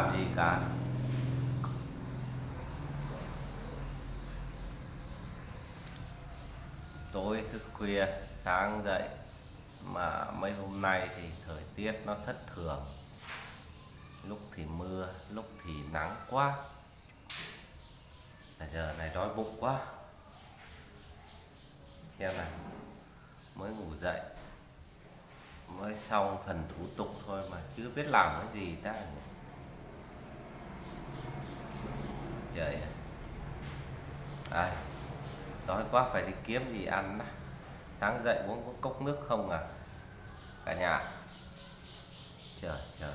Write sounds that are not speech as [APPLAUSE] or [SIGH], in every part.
làm gì cả. Tối thức khuya, sáng dậy mà mấy hôm nay thì thời tiết nó thất thường. Lúc thì mưa, lúc thì nắng quá. Bây giờ này đói bụng quá. Xem này mới ngủ dậy, mới xong phần thủ tục thôi mà chưa biết làm cái gì ta nhỉ? Trời ơi à, đói quá phải đi kiếm gì ăn đó, sáng dậy uống có cốc nước không à? Cả nhà. Trời trời.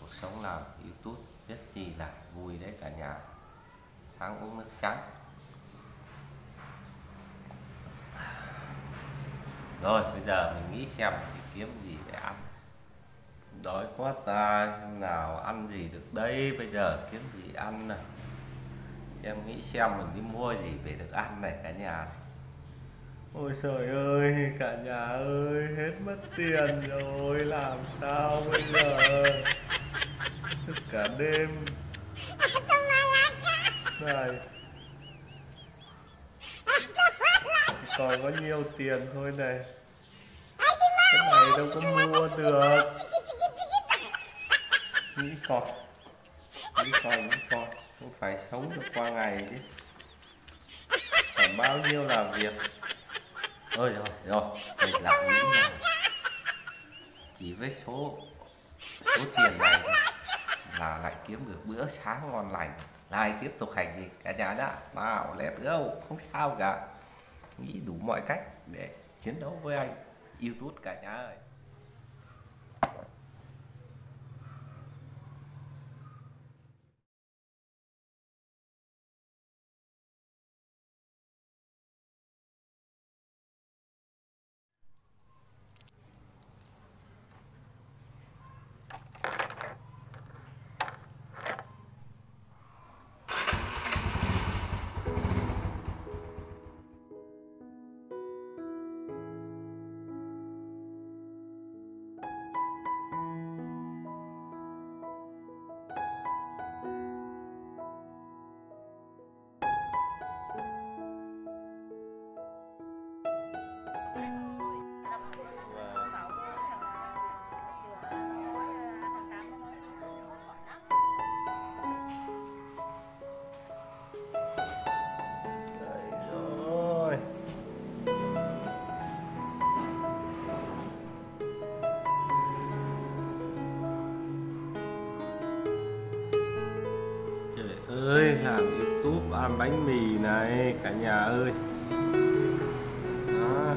Cuộc sống làm youtube rất chi là vui đấy cả nhà. Sáng uống nước trắng. Rồi bây giờ mình nghĩ xem mình kiếm gì để ăn đói quá ta nào ăn gì được đây bây giờ kiếm gì ăn này em nghĩ xem mình đi mua gì về được ăn này cả nhà. Này. ôi trời ơi, cả nhà ơi, hết mất tiền rồi, làm sao bây giờ? Thức cả đêm. Này. Còn có nhiều tiền thôi này. Cái này đâu có mua được nghĩ coi nghĩ coi nghĩ coi cũng phải sống được qua ngày chứ. Phải bao nhiêu làm việc. Ơi rồi rồi. Mình làm nghĩ là chỉ với số số tiền này là lại kiếm được bữa sáng ngon lành. Lại tiếp tục hành gì? Cả nhà đã. Nào let's go không sao cả. Nghĩ đủ mọi cách để chiến đấu với anh. Youtube cả nhà ơi. Bánh mì này cả nhà ơi. Đó.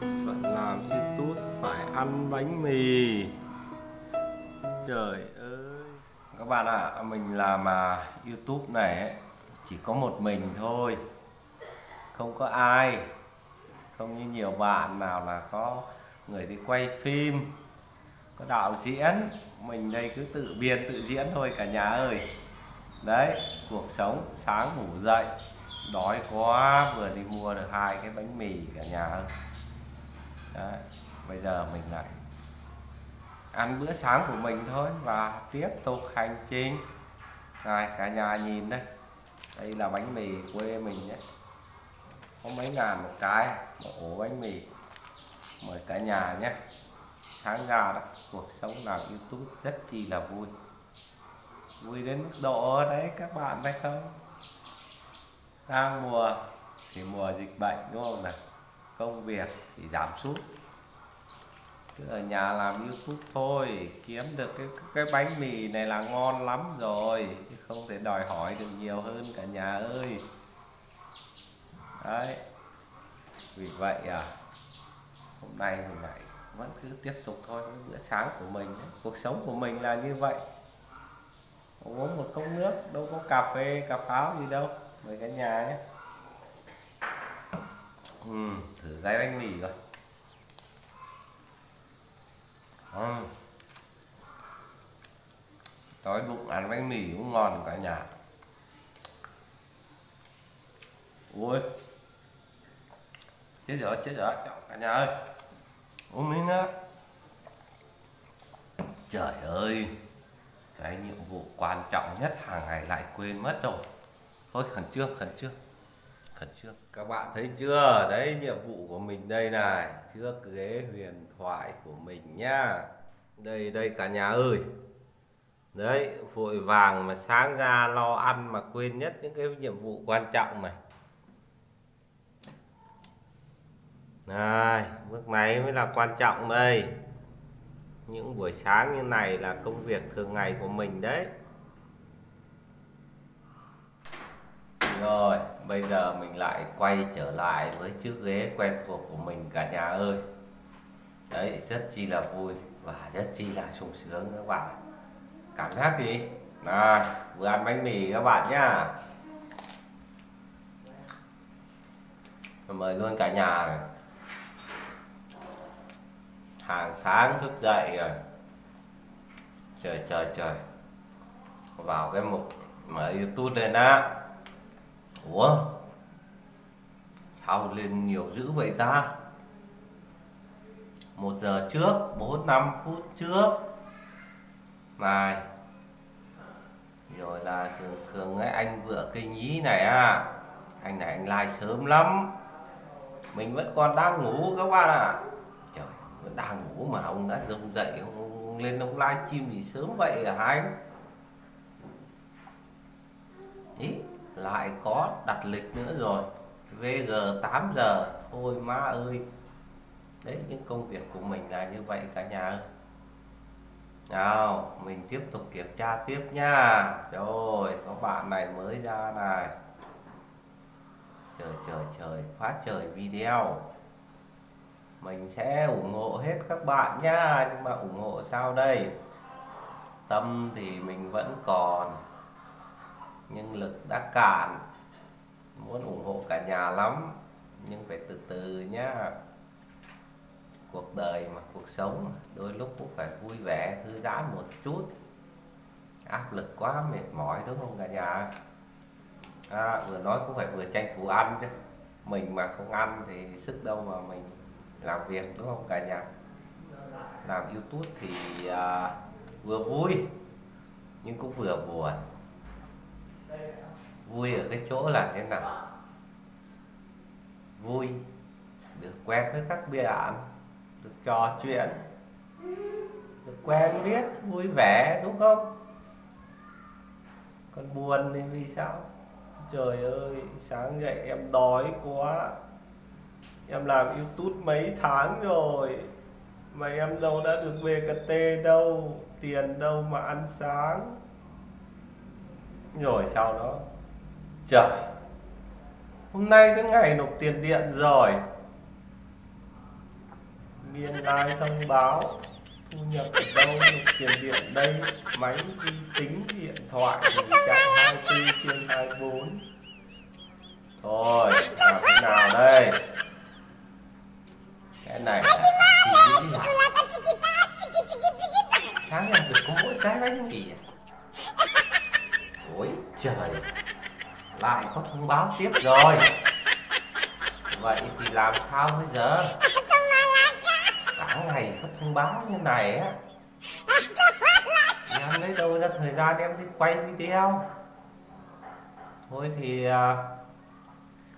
Phận làm youtube phải ăn bánh mì. Trời ơi. Các bạn ạ, à, mình làm à, youtube này ấy, chỉ có một mình thôi. Không có ai. Không như nhiều bạn nào là có người đi quay phim Có đạo diễn. Mình đây cứ tự biên tự diễn thôi cả nhà ơi. Đấy, cuộc sống sáng ngủ dậy. Đói quá vừa đi mua được hai cái bánh mì cả nhà hơn. Đấy, bây giờ mình lại ăn bữa sáng của mình thôi và tiếp tục hành trình. Này cả nhà nhìn đây. Đây là bánh mì quê mình nhé. Có mấy ngàn một cái một ổ bánh mì. Mời cả nhà nhé. Sáng ra đó cuộc sống làm youtube rất chi là vui vui đến mức độ đấy, các bạn thấy không? Đang mùa thì mùa dịch bệnh, đúng không nào? Công việc thì giảm sút. Cứ ở nhà làm youtube thôi, kiếm được cái cái bánh mì này là ngon lắm rồi, chứ không thể đòi hỏi được nhiều hơn cả nhà ơi. Đấy. Vì vậy à hôm nay mình lại vẫn cứ tiếp tục thôi với bữa sáng của mình ấy. cuộc sống của mình là như vậy uống một cốc nước đâu có cà phê cà pháo gì đâu. Mời cả nhà nhé ừ, thử cái bánh mì rồi ừ. đói bụng ăn bánh mì cũng ngon cả nhà. Ui. Chết rồi chết rồi cả nhà ơi. Uống miếng á trời ơi cái nhiệm vụ quan trọng nhất hàng ngày lại quên mất rồi. Thôi, khẩn trương khẩn trương khẩn trương. Các bạn thấy chưa? Đấy, nhiệm vụ của mình đây này. Trước ghế huyền thoại của mình nhá. Đây đây cả nhà ơi. Đấy, vội vàng mà sáng ra lo ăn mà quên nhất những cái nhiệm vụ quan trọng này. Này, bước máy mới là quan trọng đây những buổi sáng như này là công việc thường ngày của mình đấy. Rồi, bây giờ mình lại quay trở lại với chiếc ghế quen thuộc của mình cả nhà ơi. Đấy, rất chi là vui và rất chi là sung sướng các bạn cảm giác gì? Nào, vừa ăn bánh mì các bạn nhá. Mời luôn cả nhà. này hàng sáng thức dậy rồi. Trời trời trời. Vào cái mục mở youtube lên á. Ủa? Sao lên nhiều dữ vậy ta? Một giờ trước, bốn, năm phút trước. Này. Rồi là thường thường ấy, anh vừa cây nhí này à anh này anh like sớm lắm. Mình vẫn còn đang ngủ các bạn ạ. à đang ngủ mà ông đã rung dậy, ông lên ông live stream gì sớm vậy à anh ý, lại có đặt lịch nữa rồi. VG 8 giờ. Thôi má ơi. Đấy, những công việc của mình là như vậy cả nhà ơi. Nào, mình tiếp tục kiểm tra tiếp nha. Rồi, có bạn này mới ra này. Trời trời trời, quá trời video mình sẽ ủng hộ hết các bạn nhá nhưng mà ủng hộ sao đây? Tâm thì mình vẫn còn nhưng lực đã cạn. Muốn ủng hộ cả nhà lắm nhưng phải từ từ nhá. Cuộc đời mà cuộc sống đôi lúc cũng phải vui vẻ thư giãn một chút. Áp lực quá mệt mỏi đúng không cả nhà? À, vừa nói cũng phải vừa tranh thủ ăn chứ. Mình mà không ăn thì sức đâu mà mình làm việc đúng không cả nhà? Làm youtube thì à, vừa vui nhưng cũng vừa buồn. Vui ở cái chỗ là thế nào? Vui được quen với các bạn được trò chuyện được quen biết vui vẻ đúng không? Còn buồn thì vì sao? Trời ơi sáng dậy em đói quá em làm youtube mấy tháng rồi, mà em đâu đã được về đâu, tiền đâu mà ăn sáng. Rồi sau đó, trời, hôm nay đến ngày nộp tiền điện rồi. Biên lai thông báo, thu nhập ở đâu, nộp tiền điện đây, máy vi tính, điện thoại thì chạy 24 trên 24 thôi, làm thế nào đây? À [LAUGHS] ôi trời, lại có thông báo tiếp rồi. Vậy thì làm sao bây giờ? Cả ngày có thông báo như này á. Em lấy đâu ra thời gian em đi quay video? Thôi thì à,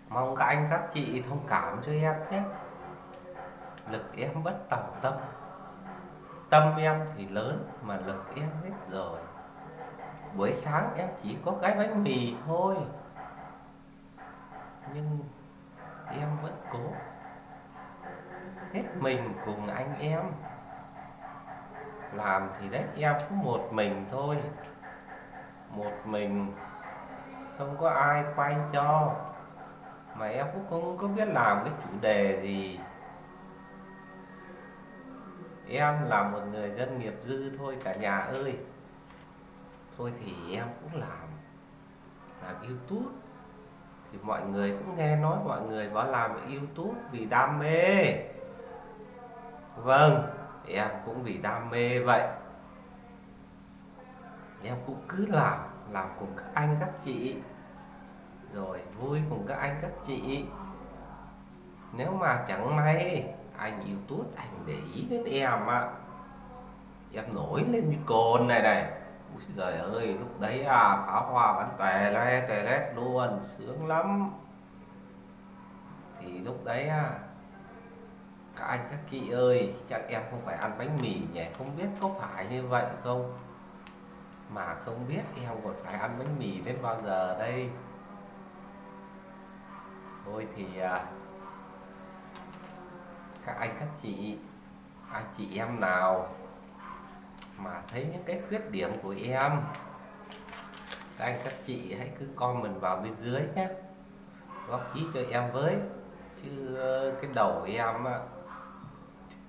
mong các anh các chị thông cảm cho em nhé. Lực em bất tòng tâm tâm em thì lớn mà lực em hết rồi. Buổi sáng em chỉ có cái bánh mì thôi. Nhưng em vẫn cố hết mình cùng anh em. Làm thì đấy, em cũng một mình thôi. Một mình không có ai quay cho. Mà em cũng không có biết làm cái chủ đề gì em là một người dân nghiệp dư thôi, cả nhà ơi. Thôi thì em cũng làm làm youtube. Thì mọi người cũng nghe nói mọi người vào làm youtube vì đam mê. Vâng em cũng vì đam mê vậy. Em cũng cứ làm làm cùng các anh các chị. Rồi vui cùng các anh các chị. Nếu mà chẳng may anh yêu tuốt anh để ý đến em á. Em nổi lên như cồn này này. Úi giời ơi lúc đấy à pháo hoa bắn tè le tè lét luôn sướng lắm. Thì lúc đấy à các anh các chị ơi chắc em không phải ăn bánh mì nhỉ? Không biết có phải như vậy không? Mà không biết em còn phải ăn bánh mì đến bao giờ đây? Thôi thì à, các anh, các chị anh chị em nào mà thấy những cái khuyết điểm của em, các anh, các chị hãy cứ comment vào bên dưới nhé. Góp ý cho em với, chứ cái đầu em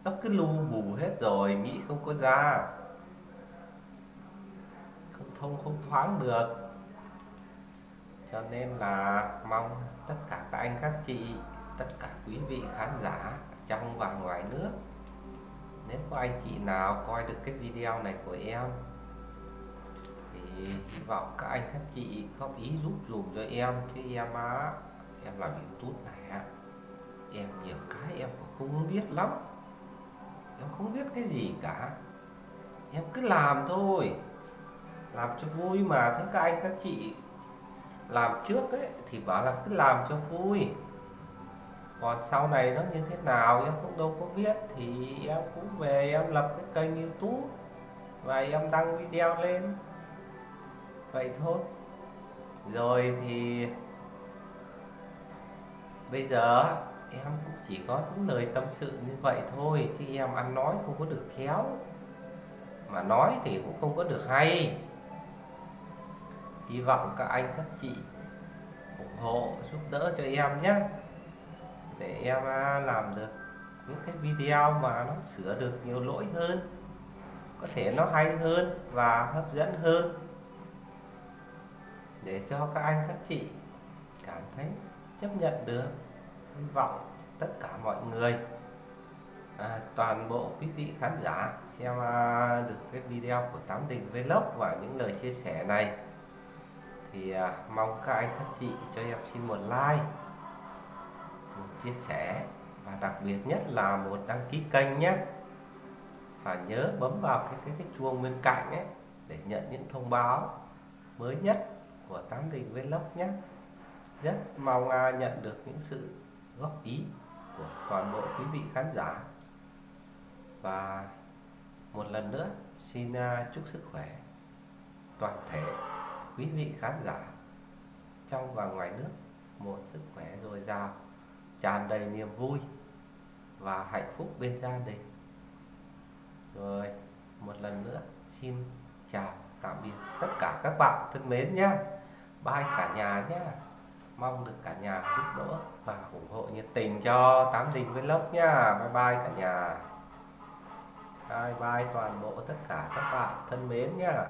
nó cứ lu bù hết rồi nghĩ không có ra. Không thông, không thoáng được. Cho nên là mong tất cả các anh, các chị, tất cả quý vị khán giả trong và ngoài nước. Nếu có anh chị nào coi được cái video này của em, thì hy vọng các anh các chị góp ý giúp dùm cho em, chứ em á, em làm youtube này á, em nhiều cái em cũng không biết lắm. Em không biết cái gì cả. Em cứ làm thôi. Làm cho vui mà. Thế các anh các chị làm trước ấy, thì bảo là cứ làm cho vui còn sau này nó như thế nào em cũng đâu có biết. Thì em cũng về, em lập cái kênh youtube và em đăng video lên. Vậy thôi. Rồi thì bây giờ em cũng chỉ có những lời tâm sự như vậy thôi. Chứ em ăn nói không có được khéo. Mà nói thì cũng không có được hay. Hy vọng các anh các chị ủng hộ, giúp đỡ cho em nhé để em làm được những cái video mà nó sửa được nhiều lỗi hơn có thể nó hay hơn và hấp dẫn hơn. Để cho các anh các chị cảm thấy chấp nhận được hy vọng tất cả mọi người à, toàn bộ quý vị khán giả xem à, được cái video của Tám Đình Vlog và những lời chia sẻ này. Thì à, mong các anh các chị cho em xin một like chia sẻ và đặc biệt nhất là một đăng ký kênh nhé. Và nhớ bấm vào cái cái, cái chuông bên cạnh ấy để nhận những thông báo mới nhất của Tám Đình Vlog nhé. Rất mong à, nhận được những sự góp ý của toàn bộ quý vị khán giả. Và một lần nữa xin à, chúc sức khỏe toàn thể quý vị khán giả trong và ngoài nước. Một sức khỏe dồi dào tràn đầy niềm vui và hạnh phúc bên gia đình. Rồi, một lần nữa xin chào, tạm biệt tất cả các bạn thân mến nhé bye cả nhà nhé mong được cả nhà giúp đỡ và ủng hộ nhiệt tình cho tám đình vlog nhá. Bye bye cả nhà. Bye bye toàn bộ tất cả các bạn thân mến nhá.